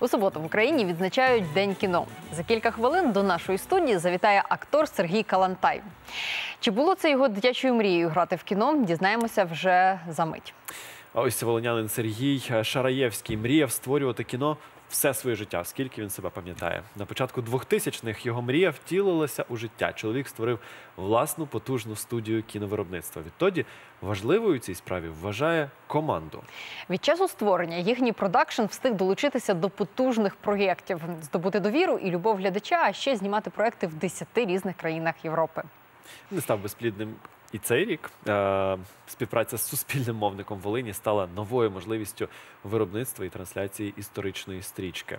У суботу в Україні відзначають День кіно. За кілька хвилин до нашої студії завітає актор Сергій Калантай. Чи було це його дитячою мрією грати в кіно? Дізнаємося вже за мить. А ось волонянин Сергій Шараєвський мріяв створювати кіно все своє життя, скільки він себе пам'ятає. На початку 2000-х його мрія втілилася у життя. Чоловік створив власну потужну студію кіновиробництва. Відтоді важливою у цій справі вважає команду. Від часу створення їхній продакшн встиг долучитися до потужних проєктів, здобути довіру і любов глядача, а ще знімати проекти в 10 різних країнах Європи. Не став безплідним і цей рік. Е, Співпраця з суспільним мовником Волині стала новою можливістю виробництва і трансляції історичної стрічки.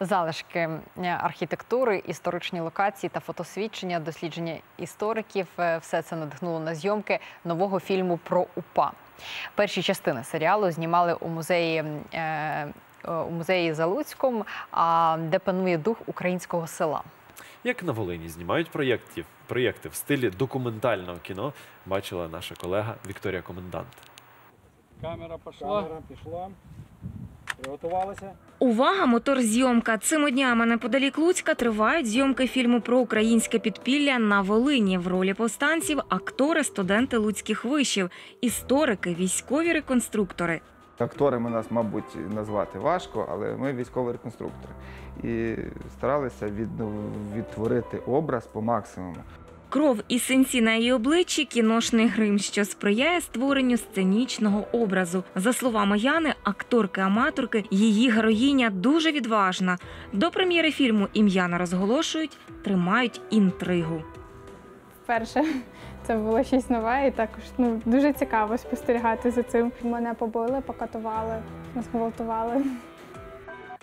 Залишки е, архітектури, історичні локації та фотосвідчення, дослідження істориків е, все це надихнуло на зйомки нового фільму про УПА. Перші частини серіалу знімали у музеї. е, У музеї Залуцькому, де панує дух українського села. Як на Волині знімають проєктів, проєкти в стилі документального кіно, бачила наша колега Вікторія Комендант. Камера пішла. Камера пішла. Приготувалися. Увага, моторзйомка. Цими днями неподалік Луцька тривають зйомки фільму про українське підпілля на Волині. В ролі повстанців актори, студенти луцьких вишів, історики, військові реконструктори. Акторами нас, мабуть, назвати важко, але ми військові реконструктори. І старалися від- відтворити образ по максимуму. Кров і синці на її обличчі кіношний грим, що сприяє створенню сценічного образу. За словами Яни, акторки-аматорки, її героїня дуже відважна. До прем'єри фільму ім'я не розголошують, тримають інтригу. Вперше це було щось нове, і також ну дуже цікаво спостерігати за цим. Мене побили, покатували, нас гвалтували.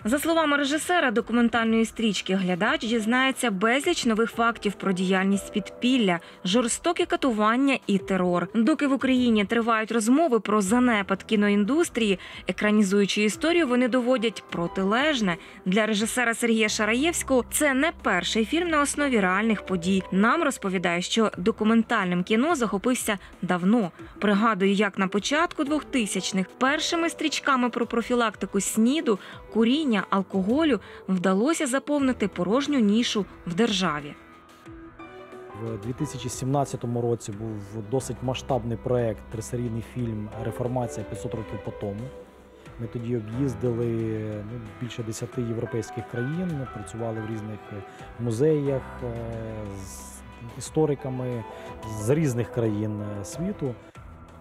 За словами режисера документальної стрічки, глядач дізнається безліч нових фактів про діяльність підпілля, жорстокі катування і терор. Доки в Україні тривають розмови про занепад кіноіндустрії, екранізуючи історію, вони доводять протилежне. Для режисера Сергія Шараєвського це не перший фільм на основі реальних подій. Нам розповідає, що документальним кіно захопився давно. Пригадую, як на початку 2000-х першими стрічками про профілактику сніду, куріння, алкоголю вдалося заповнити порожню нішу в державі. В 2017 році був досить масштабний проект, трисерійний фільм Реформація 500 років по тому. Ми тоді об'їздили ну, більше 10 європейських країн, працювали в різних е, музеях е, з істориками з різних країн е, світу.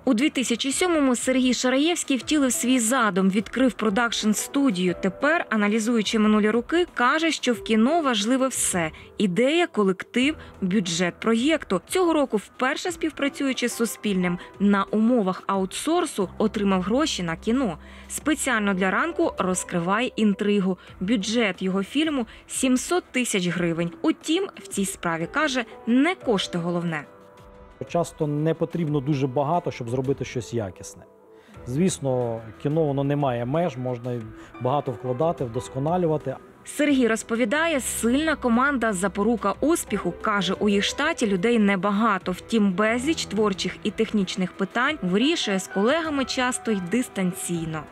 У 2007-му Сергій Шараєвський втілив свій задум, відкрив продакшн студію. Тепер, аналізуючи минулі роки, каже, що в кіно важливе все: ідея, колектив, бюджет проєкту. Цього року, вперше співпрацюючи з Суспільним на умовах аутсорсу, отримав гроші на кіно. Спеціально для ранку розкриває інтригу. Бюджет його фільму 700 тисяч гривень. Утім, в цій справі каже, не кошти головне. Часто не потрібно дуже багато, щоб зробити щось якісне. Звісно, кіно воно не має меж, можна багато вкладати, вдосконалювати. Сергій розповідає, сильна команда запорука успіху. каже, у їх штаті людей небагато. Втім, безліч творчих і технічних питань вирішує з колегами часто й дистанційно.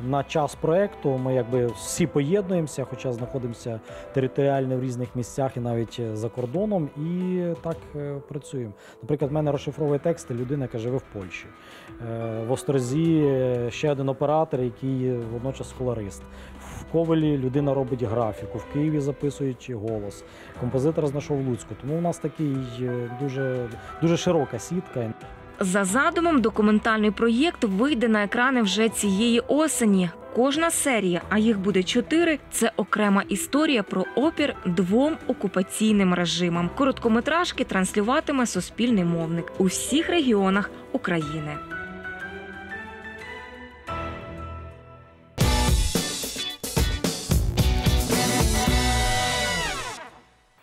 На час проекту ми якби всі поєднуємося, хоча знаходимося територіально в різних місцях і навіть за кордоном, і так е, працюємо. Наприклад, в мене розшифровує тексти людина, яка живе в Польщі. Е, В Острозі е, ще один оператор, який водночас колорист. В Ковелі людина робить графіку, в Києві записують голос. Композитор знайшов Луцьку. Тому у нас такий е, дуже, дуже широка сітка. За задумом, документальний проєкт вийде на екрани вже цієї осені. Кожна серія, а їх буде чотири. Це окрема історія про опір двом окупаційним режимам. Короткометражки транслюватиме суспільний мовник у всіх регіонах України.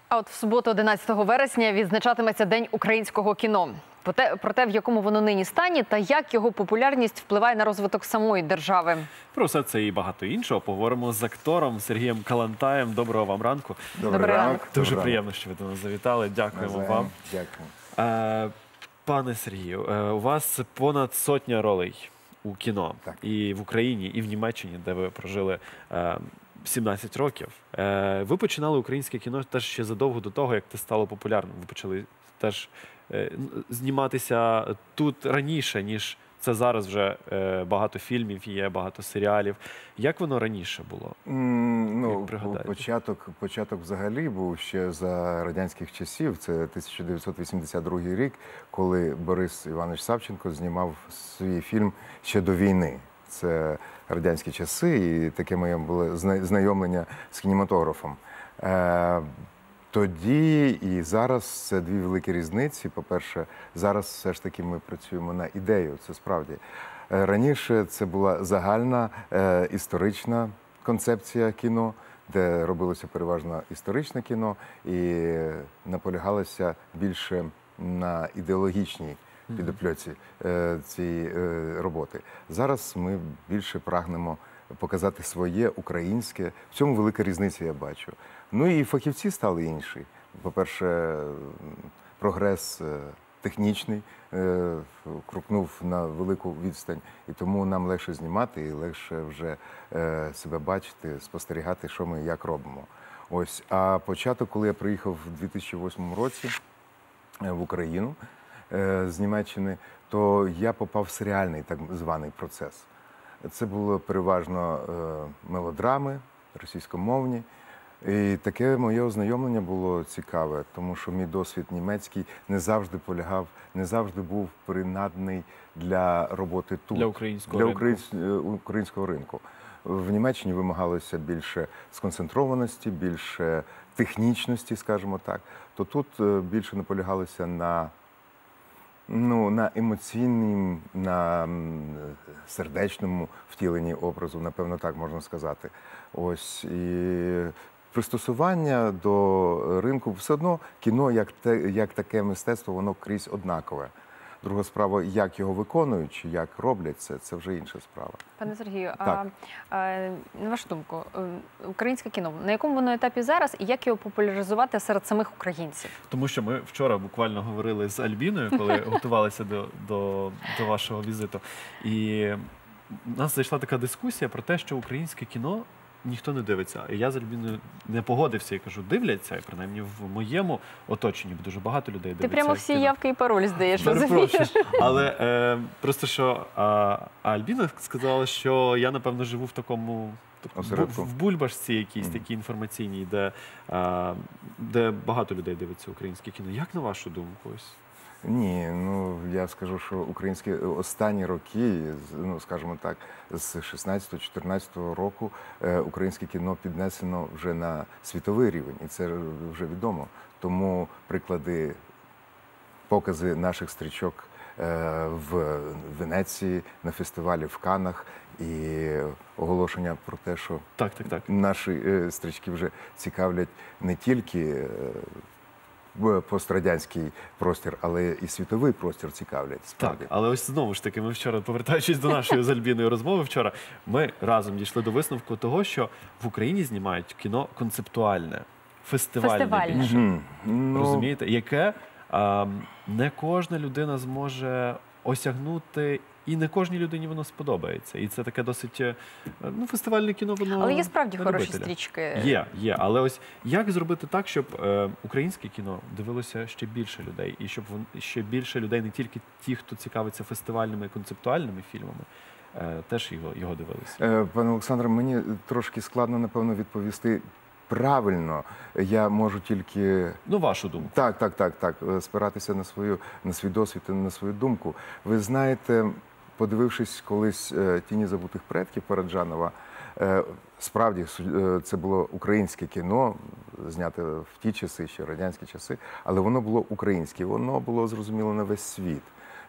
А от в суботу, 11 вересня, відзначатиметься День українського кіно. Про те, про те, в якому воно нині стані, та як його популярність впливає на розвиток самої держави. Про все це і багато іншого поговоримо з актором Сергієм Калантаєм. Доброго вам ранку. Добрий ранок. Дуже Доброго. приємно, що ви до нас завітали. Дякуємо вам. Дякую. Е, пане Сергію, е, у вас понад сотня ролей у кіно Так. і в Україні, і в Німеччині, де ви прожили. Е, 17 років. Е, ви починали українське кіно теж ще задовго до того, як це стало популярним. Ви почали теж зніматися тут раніше, ніж це зараз вже е, багато фільмів є, багато серіалів. Як воно раніше було? Ну, початок, початок взагалі був ще за радянських часів. Це 1982 рік, коли Борис Іванович Савченко знімав свій фільм ще до війни. Це радянські часи, і таке моє було знайомлення з кінематографом. Тоді і зараз це дві великі різниці. По-перше, зараз все ж таки ми працюємо на ідею. Це справді. Е, Раніше це була загальна е, історична концепція кіно, де робилося переважно історичне кіно, і наполягалося більше на ідеологічній підопльоці е, цієї е, роботи. Зараз ми більше прагнемо показати своє українське. В цьому велика різниця, я бачу. Ну і фахівці стали інші. По-перше, прогрес е, технічний е, крукнув на велику відстань, і тому нам легше знімати і легше вже е, себе бачити, спостерігати, що ми як робимо. Ось, а початок, коли я приїхав в 2008 році в Україну з Німеччини, то я попав в серіальний так званий процес. Це було переважно е, мелодрами російськомовні. І таке моє ознайомлення було цікаве, тому що мій досвід німецький не завжди полягав, не завжди був принадний для роботи тут Для українського для ринку. українсь- е, українського ринку. В Німеччині вимагалося більше сконцентрованості, більше технічності, скажімо так. То тут е, більше наполягалося на, ну, на емоційному, на сердечному втіленні образу, напевно, так можна сказати. Ось і пристосування до ринку все одно кіно, як, те, як таке мистецтво, воно крізь однакове. Друга справа, як його виконують, чи як роблять це, це вже інша справа. Пане Сергію, а, Так. а, на вашу думку, е, українське кіно на якому воно етапі зараз і як його популяризувати серед самих українців? Тому що ми вчора буквально говорили з Альбіною, коли готувалися до, до, до вашого візиту. І в нас зайшла така дискусія про те, що українське кіно ніхто не дивиться. І я з Альбіною не погодився і кажу, дивляться, і принаймні в моєму оточенні, бо дуже багато людей Ти прямо всі кіно. явки і паролі здаєш, розумієш? Але е, просто що а, а Альбіна сказала, що я напевно живу в такому. так, Осередку. В бульбашці якійсь Мгм. такій інформаційній, де, де багато людей дивиться українське кіно. Як на вашу думку? Ось? Ні, ну я скажу, що українські останні роки, ну скажімо так, з 16-14 року е, українське кіно піднесено вже на світовий рівень, і це вже відомо. Тому приклади, покази наших стрічок е, в Венеції, на фестивалі в Канах і оголошення про те, що Так, так, так. наші е, стрічки вже цікавлять не тільки е, пострадянський простір, але і світовий простір цікавлять. Так, Справді. але ось знову ж таки, ми вчора, повертаючись до нашої з Альбіною розмови вчора, ми разом дійшли до висновку того, що в Україні знімають кіно концептуальне, фестивальне, Фестивальне. більше. Мгм. Ну, Розумієте, яке а, не кожна людина зможе осягнути, і не кожній людині воно сподобається. І це таке досить е, ну, фестивальне кіно, воно Але є справді хороші любителя. стрічки. Є, є. Але ось як зробити так, щоб е, українське кіно дивилося ще більше людей, і щоб вон, ще більше людей, не тільки ті, хто цікавиться фестивальними і концептуальними фільмами, е, теж його, його дивилися. Е, Пане Олександре, мені трошки складно, напевно, відповісти правильно. Я можу тільки Ну, вашу думку. Так, так, так, так. Спиратися на свою на свій досвід і на свою думку. Ви знаєте, подивившись колись е, тіні забутих предків Параджанова, е, справді е, це було українське кіно, зняте в ті часи, ще радянські часи, але воно було українське, воно було зрозуміло на весь світ.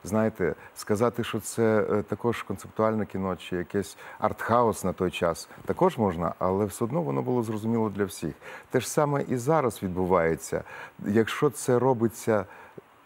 Знаєте, сказати, що це також концептуальне кіно чи якесь артхаус на той час, також можна, але все одно воно було зрозуміло для всіх. Те ж саме і зараз відбувається. Якщо це робиться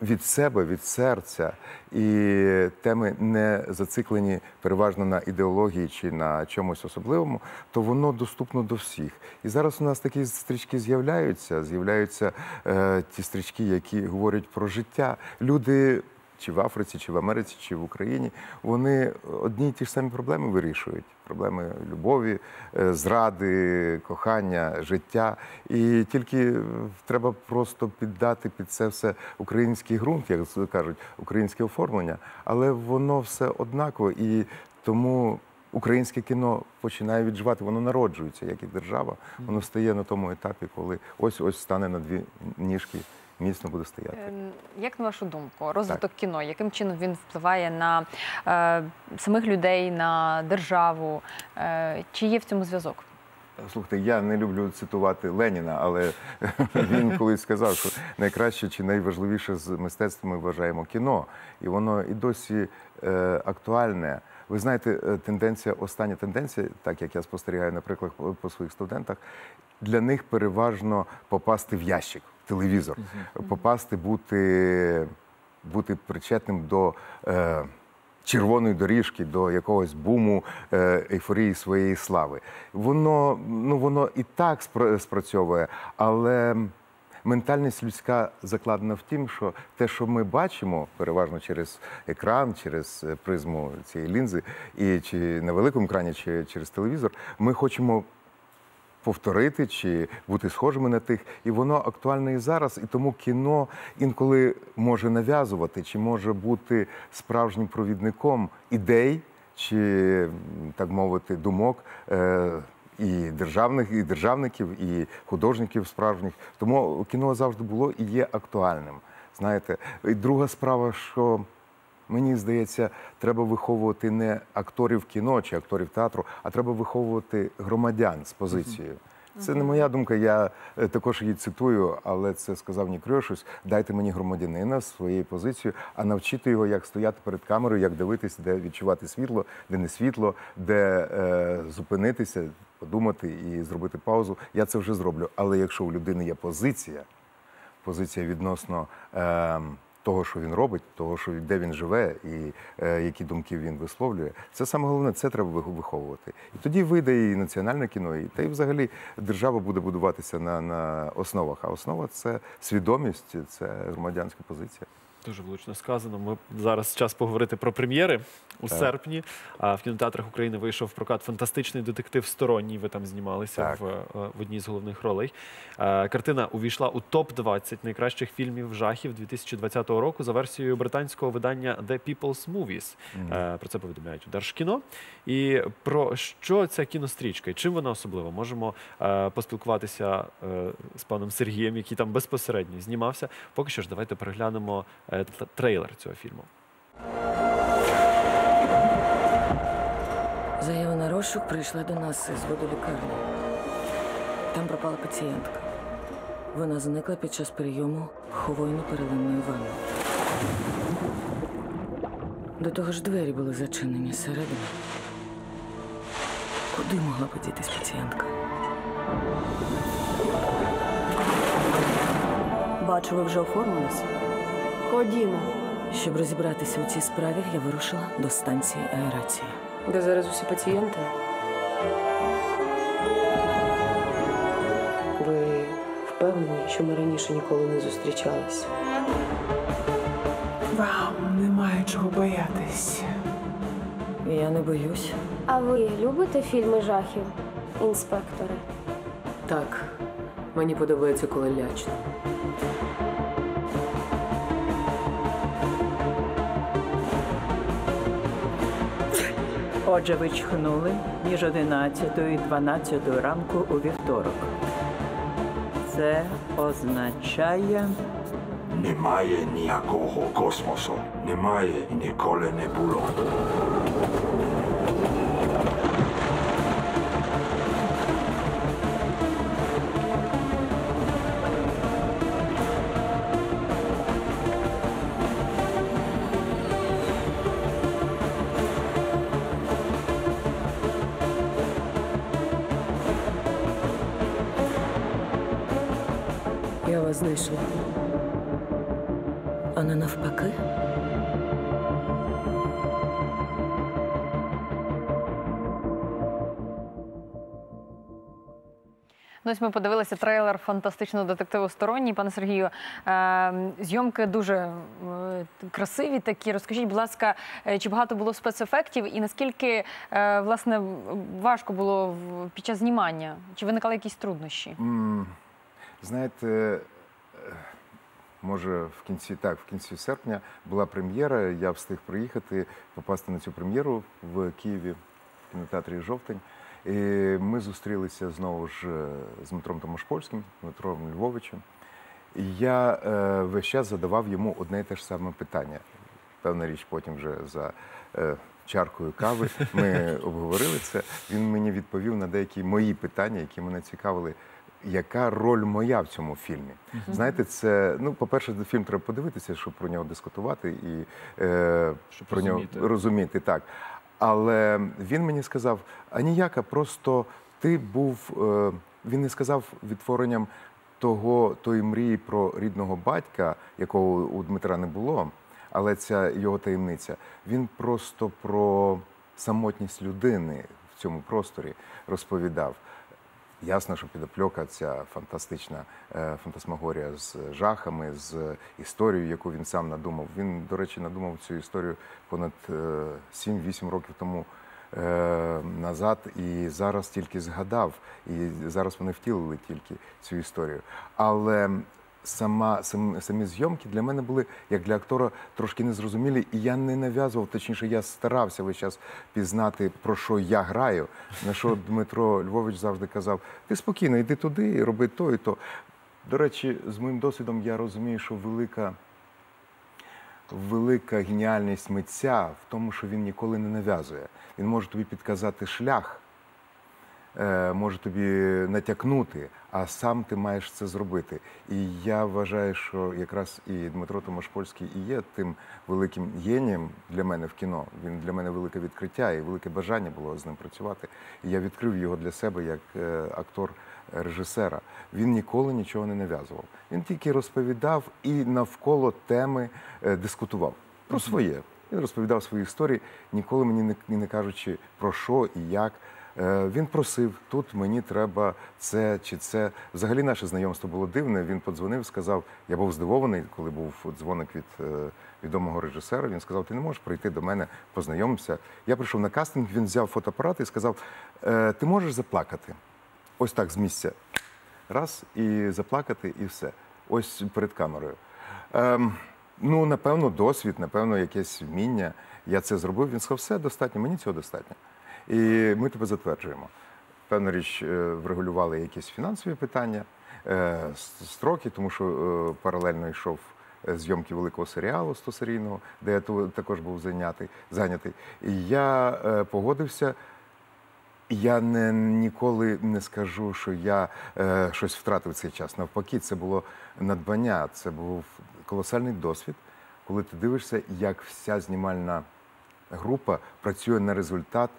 від себе, від серця, і теми не зациклені переважно на ідеології чи на чомусь особливому, то воно доступно до всіх. І зараз у нас такі стрічки з'являються. З'являються е, ті стрічки, які говорять про життя. Люди чи в Африці, чи в Америці, чи в Україні, вони одні й ті ж самі проблеми вирішують: проблеми любові, е, зради, кохання, життя. І тільки е, треба просто піддати під це все український ґрунт, як кажуть, українське оформлення, але воно все однаково і тому. Українське кіно починає відживати, воно народжується, як і держава. Воно стає на тому етапі, коли ось ось стане на дві ніжки, міцно буде стояти. Ем, Як на вашу думку, розвиток кіно, яким чином він впливає на е, самих людей, на державу? Е, чи є в цьому зв'язок? Слухайте, я не люблю цитувати Леніна, але він колись сказав, що найкраще чи найважливіше з мистецтва ми вважаємо кіно, і воно і досі е, актуальне. Ви знаєте, е, тенденція, остання тенденція, так як я спостерігаю, наприклад, по- своїх студентах, для них переважно попасти в ящик, телевізор, попасти, бути, бути причетним до. Е, червоної доріжки до якогось буму е, ейфорії своєї слави. Воно, ну, воно і так спрацьовує, але ментальність людська закладена в тім, що те, що ми бачимо, переважно через екран, через е, призму цієї лінзи, і чи на великому екрані, чи через телевізор, ми хочемо повторити чи бути схожими на тих, і воно актуальне і зараз. І тому кіно інколи може нав'язувати, чи може бути справжнім провідником ідей, чи так мовити, думок. Е- і державних, і державників, і художників справжніх. Тому кіно завжди було і є актуальним. Знаєте, і друга справа, що Мені здається, треба виховувати не акторів кіно чи акторів театру, а треба виховувати громадян з позицією. Це не моя думка, я е, також її цитую, але це сказав Нікрьо щось. Дайте мені громадянина своєю позицією, а навчити його, як стояти перед камерою, як дивитися, де відчувати світло, де не світло, де е, зупинитися, подумати і зробити паузу. Я це вже зроблю. Але якщо у людини є позиція, позиція відносно е, того, що він робить, того, що де він живе, і е, які думки він висловлює, це саме головне, це треба виховувати. І тоді вийде і національне кіно, і та й взагалі держава буде будуватися на, на основах. А основа це свідомість, це громадянська позиція. Дуже влучно сказано. Ми зараз час поговорити про прем'єри у Так. серпні. А в кінотеатрах України вийшов в прокат фантастичний детектив Сторонній. Ви там знімалися в, е, в одній з головних ролей. Е, Картина увійшла у топ 20 найкращих фільмів жахів 2020 року за версією британського видання The People's Movies. Е, Про це повідомляють у Держкіно. І про що ця кінострічка і чим вона особлива? Можемо поспілкуватися з паном Сергієм, який там безпосередньо знімався. Поки що ж, давайте переглянемо трейлер цього фільму. Розшук прийшла до нас із водолікарні. Там пропала пацієнтка. Вона зникла під час прийому хвойно-переливної ванни. До того ж двері були зачинені зсередини. Куди могла подітись пацієнтка? Бачу, ви вже оформились. Ходімо. Щоб розібратися у цій справі, я вирушила до станції аерації. Де зараз усі пацієнти? Ви впевнені, що ми раніше ніколи не зустрічались? Вам немає чого боятись. Я не боюсь. А ви любите фільми жахів, інспектори? Так. Мені подобається, коли лячно. Отже, ви чхнули між 11 і 12 ранку у вівторок. Це означає, Немає ніякого космосу. Немає і ніколи не було. Знайшла. А не навпаки. Ну, ось ми подивилися трейлер фантастичного детективу сторонній. Пане Сергію, е, зйомки дуже е, красиві такі. Розкажіть, будь ласка, е, чи багато було спецефектів і наскільки власне важко було під час знімання? Чи виникали якісь труднощі? Знаєте, може, в кінці так, в кінці серпня була прем'єра. Я встиг приїхати, попасти на цю прем'єру в Києві, в кінотеатрі Жовтень. І ми зустрілися знову ж е, з Дмитром Томашпольським, Дмитром Львовичем. І я е, весь час задавав йому одне і те ж саме питання. Певна річ, потім вже за е, чаркою кави ми обговорили це. Він мені відповів на деякі мої питання, які мене цікавили. Яка роль моя в цьому фільмі? Знаєте, це ну, по-перше, фільм треба подивитися, щоб про нього дискутувати і е, Щоб про нього розуміти. розуміти так. Але він мені сказав: а ніяка, просто ти був. Е, він не сказав відтворенням того, тої мрії про рідного батька, якого у Дмитра не було, але ця його таємниця. Він просто про самотність людини в цьому просторі розповідав. Ясно, що підопльока ця фантастична е, фантасмагорія з жахами, з історією, яку він сам надумав. Він, до речі, надумав цю історію понад е, 7-8 років тому е, назад, і зараз тільки згадав, і зараз вони втілили тільки цю історію. Але сама сам, самі зйомки для мене були як для актора трошки незрозумілі, і я не нав'язував, точніше, я старався весь час пізнати про що я граю. На що Дмитро Львович завжди казав: ти спокійно, йди туди, роби то і то. До речі, з моїм досвідом я розумію, що велика. Велика геніальність митця в тому, що він ніколи не нав'язує. Він може тобі підказати шлях, може тобі натякнути, а сам ти маєш це зробити. І я вважаю, що якраз і Дмитро Томашпольський і є тим великим генієм для мене в кіно. Він для мене велике відкриття і велике бажання було з ним працювати. І я відкрив його для себе як е, актор. Режисера він ніколи нічого не нав'язував. Він тільки розповідав і навколо теми е, дискутував про своє. Він розповідав свої історії, ніколи мені не кажучи про що і як. Е, Він просив, тут мені треба це чи це. Взагалі наше знайомство було дивне. Він подзвонив, сказав, я був здивований, коли був дзвоник від е, відомого режисера. Він сказав, ти не можеш прийти до мене, познайомимося. Я прийшов на кастинг, він взяв фотоапарат і сказав, «Е, ти можеш заплакати? Ось так з місця. Раз, і заплакати, і все. Ось перед камерою. Ем, ну, напевно, досвід, напевно, якесь вміння. Я це зробив. Він сказав, все достатньо, мені цього достатньо. І ми тебе затверджуємо. Певна річ, е, врегулювали якісь фінансові питання, е, строки, тому що е, паралельно йшов зйомки великого серіалу 100-серійного, де я також був зайнятий. І я погодився. Я не ніколи не скажу, що я е, щось втратив цей час. Навпаки, це було надбання, це був колосальний досвід, коли ти дивишся, як вся знімальна група працює на результат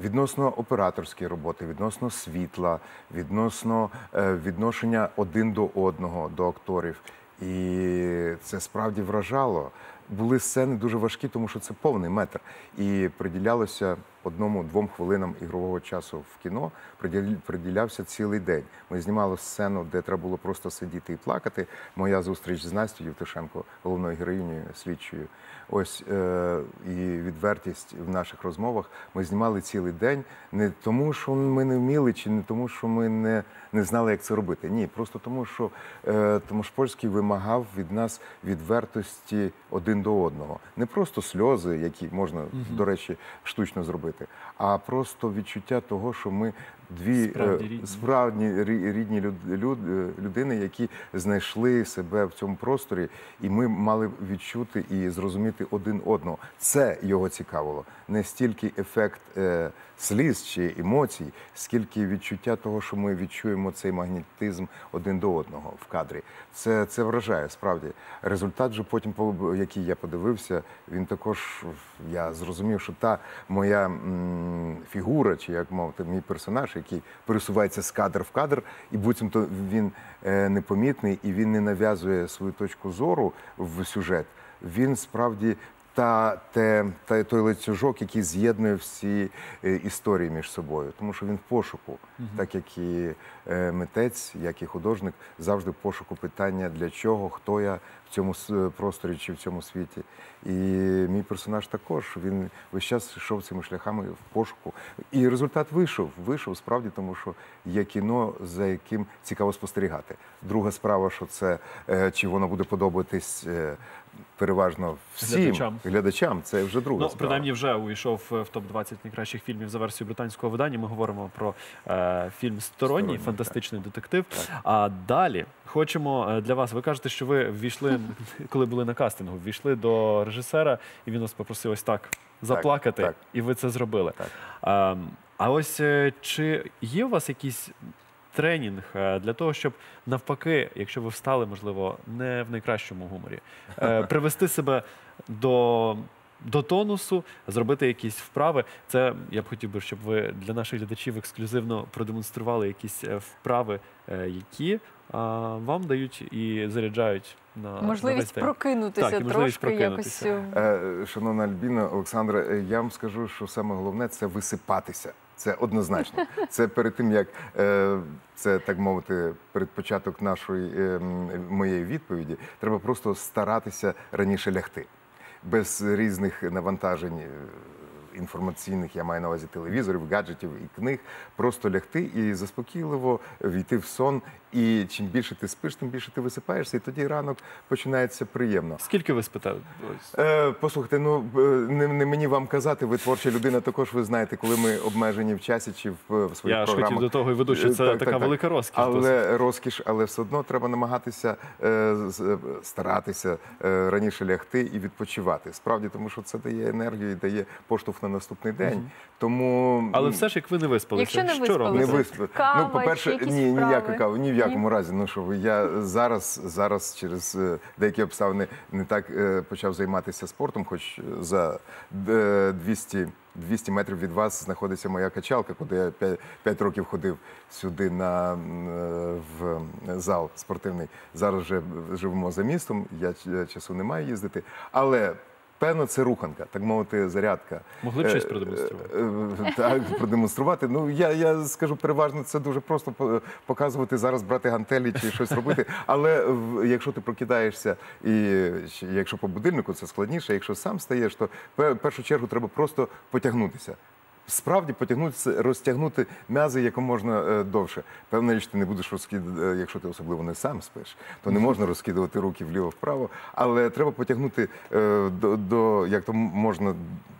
відносно операторської роботи, відносно світла, відносно е, відношення один до одного, до акторів. І це справді вражало. Були сцени дуже важкі, тому що це повний метр. І приділялося одному-двом хвилинам ігрового часу в кіно, приділ- приділявся цілий день. Ми знімали сцену, де треба було просто сидіти і плакати. Моя зустріч з Настю Євтушенко, головною героїнею, слідчою. Ось е, і відвертість в наших розмовах. Ми знімали цілий день не тому, що ми не вміли, чи не тому, що ми не, не знали, як це робити. Ні, просто тому, що е, тому ж польський вимагав від нас відвертості один до одного. Не просто сльози, які можна, до речі, штучно зробити, а просто відчуття того, що ми дві Справді е, рідні. справді рідні люд, люд, е, людини, які знайшли себе в цьому просторі, і ми мали відчути і зрозуміти один одного. Це його цікавило. Не стільки ефект е, сліз чи емоцій, скільки відчуття того, що ми відчуємо цей магнетизм один до одного в кадрі. Це, це вражає справді. Результат же потім, по- який я подивився, він також я зрозумів, що та моя м, фігура, чи як мовити, мій персонаж, який пересувається з кадр в кадр, і буцімто він е, непомітний і він не нав'язує свою точку зору в сюжет. Він справді та, те, та той ланцюжок, який з'єднує всі е, історії між собою. Тому що він в пошуку, так як і е, митець, як і художник, завжди в пошуку питання для чого, хто я в цьому просторі чи в цьому світі. І мій персонаж також він весь час йшов цими шляхами в пошуку. І результат вийшов. Вийшов справді, тому що є кіно, за яким цікаво спостерігати. Друга справа, що це е, чи воно буде подобатись е, переважно всім Глядачам. глядачам, це вже друга Ну, справа. принаймні, вже увійшов е, в топ 20 найкращих фільмів за версією британського видання. Ми говоримо про е, фільм Сторонній, «Сторонній», фантастичний детектив. А далі хочемо е, для вас. Ви кажете, що ви ввійшли, коли були на кастингу, ввійшли до режисера, і він вас попросив ось так заплакати, так. і ви це зробили. Так. А, а ось е, чи є у вас якийсь тренінг е, для того, щоб навпаки, якщо ви встали, можливо, не в найкращому гуморі, е, привести себе до. До тонусу зробити якісь вправи. Це я б хотів би, щоб ви для наших глядачів ексклюзивно продемонстрували якісь е, вправи, які а, вам дають і заряджають на на Можливість весь день. прокинутися Так, і можливість трошки прокинутися. якось. Шановна Альбіна, Олександра, я вам скажу, що саме головне це висипатися. Це однозначно. Це перед тим, як е, це так мовити, перед початок нашої е, моєї відповіді, треба просто старатися раніше лягти. Без різних навантажень. Інформаційних, я маю на увазі телевізорів, гаджетів і книг, просто лягти і заспокійливо війти в сон. І чим більше ти спиш, тим більше ти висипаєшся, і тоді ранок починається приємно. Скільки ви спите? Е, послухайте, ну е, не, не мені вам казати, ви творча людина. Також ви знаєте, коли ми обмежені в часі чи в, в своїх Я ж хотів до того і веду, що Е, це так, така так, так. велика розкіш. досить. Але розкіш, але все одно треба намагатися е, е, старатися е, раніше лягти і відпочивати. Справді, тому що це дає енергію і дає поштовх на наступний день. Тому Але все ж як ви не виспалися, Якщо не що виспалися, робите? не виспи. Кава ну, по-перше, чи якісь ні, ніяка кава, ні в якому Ні? разі. Ну що ви, я зараз, зараз через е, деякі обставини не так е, почав займатися спортом, хоч за е, 200 200 метрів від вас знаходиться моя качалка, куди я 5, 5 років ходив сюди на е, в зал спортивний. Зараз вже живемо за містом. Я ч- часу не маю їздити, але. Певно, це руханка, так мовити, зарядка. Могли б щось Е, продемонструвати? е, Так, продемонструвати. Ну я, я скажу переважно, це дуже просто показувати зараз, брати гантелі чи щось робити. Але якщо ти прокидаєшся, і якщо по будильнику це складніше, якщо сам стаєш, то в першу чергу треба просто потягнутися. Справді потягнутися, розтягнути м'язи як можна е, довше. Певна річ, ти не будеш розкидати, якщо ти особливо не сам спиш, то не можна розкидувати руки вліво-вправо, але треба потягнути е, до, до як то можна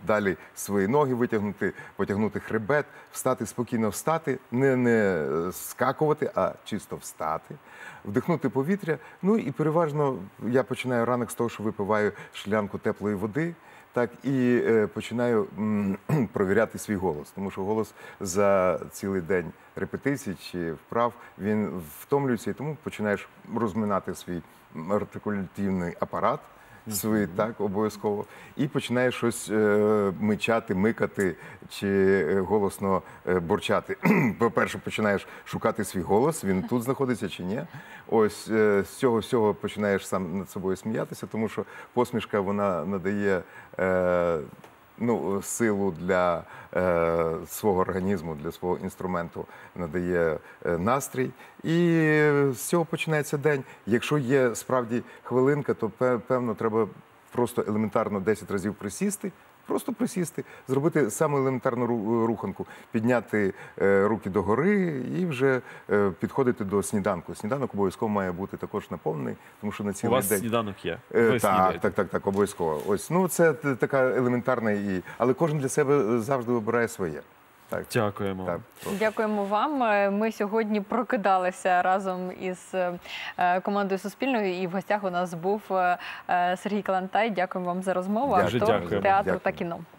далі свої ноги витягнути, потягнути хребет, встати спокійно, встати, не, не е, скакувати, а чисто встати, вдихнути повітря. Ну і переважно я починаю ранок з того, що випиваю шлянку теплої води. Так і е, починаю провіряти свій голос, тому що голос за цілий день репетицій чи вправ він втомлюється, і тому починаєш розминати свій артикулятивний апарат. Свій так обов'язково, і починаєш щось е, мичати, микати чи е, голосно е, борчати. По-перше, починаєш шукати свій голос, він тут знаходиться чи ні. Ось е, з цього всього починаєш сам над собою сміятися, тому що посмішка вона надає е, ну, силу для е, свого організму, для свого інструменту, надає е, настрій. І з цього починається день. Якщо є справді хвилинка, то пе- певно треба просто елементарно 10 разів присісти. Просто присісти, зробити саму елементарну ру- руханку, підняти е, руки догори і вже е, підходити до сніданку. Сніданок обов'язково має бути також наповнений, тому що на У вас день сніданок є. Е, Ви так, так, так, так, обов'язково. Ось ну це така елементарна і але кожен для себе завжди вибирає своє. Так, Дякуємо. так. Дякуємо вам. Е, Ми сьогодні прокидалися разом із е, командою Суспільної, і в гостях у нас був е, е, Сергій Калантай. Дякуємо вам за розмову. Дякую. Актор дякую. театру та кіно.